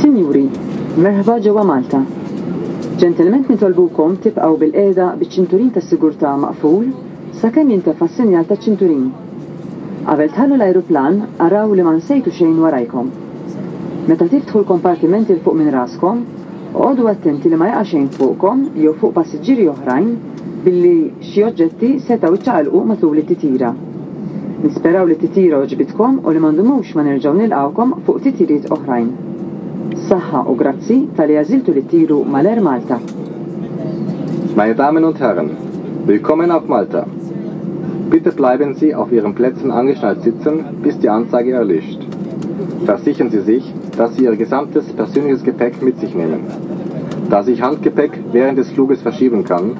Sinjuri, merħba ġewwa Malta. Ġentilment nitolbukom tibqgħu bilqiegħda biċ-ċinturin tas-sigurtà maqful sakemm jintefa' s-sinjal taċ-ċinturin. Qabel tħallu l-ajruplan, araw li ma nsejtu xejn warajkom. Meta tiftħu l-kompartimenti 'l fuq minn raskom, oqogħdu attenti li ma jaqa' xejn fuqkom jew fuq passiġġieri oħrajn billi xi oġġetti setgħu jċaqalqu matul it-titjira. Nisperaw li t-titjira għoġbitkom u li ma ndumux ma nerġgħu nilqgħukom fuq titjiriet oħrajn. Saħħa u grazzi talli għażiltu li ttiru mal-Air Malta. Meine Damen und Herren, willkommen auf Malta! Bitte bleiben Sie auf Ihren Plätzen angeschnallt sitzen, bis die Anzeige erlischt. Versichern Sie sich, dass Sie Ihr gesamtes persönliches Gepäck mit sich nehmen. Da sich Handgepäck während des Fluges verschieben kann,